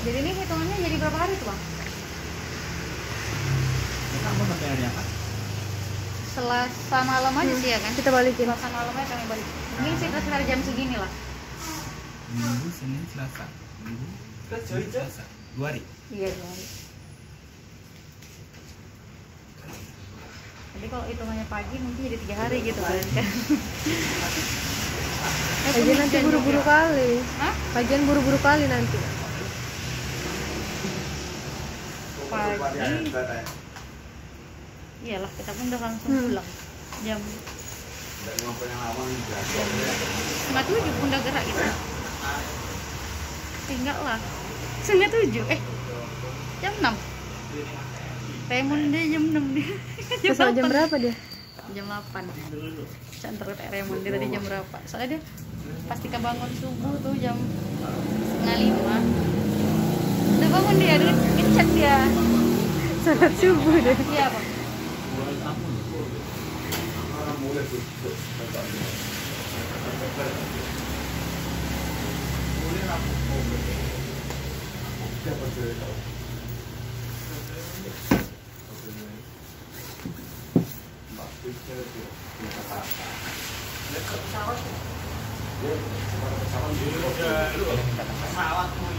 Jadi ini hitungannya jadi berapa hari tuh bang? Kamu sampai hari apa? Selasa malam aja Hmm. sih ya kan? Kita balikin. Selasa malam aja kami balik. Mungkin sih sekitar jam segini lah. Minggu, Senin, Selasa. Minggu, Senin, Selasa. Dua hari. Iya dua hari. Jadi kalau hitungannya pagi mungkin jadi tiga hari gitu kan? Eh, Lagian nanti buru-buru kali. Hah? Lagian buru-buru kali nanti. Pagi. Iyalah kita pun udah langsung Hmm. pulang jam setengah tujuh pun udah gerak kita. Tinggal lah setengah tujuh eh jam enam. Raymond dia jam enam dia. jam jam 8. berapa dia? jam 8 Canter ke Raymond dia tadi jam berapa soalnya dia pasti kebangun subuh tuh jam setengah lima bangun dia udah ngechat dia Salat subuh deh. iya bang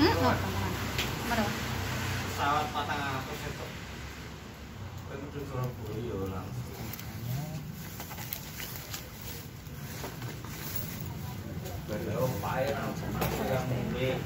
hmm? pesawat patang atas itu. Kan itu Surabaya langsung? Beliau oh, pahit langsung yang mulai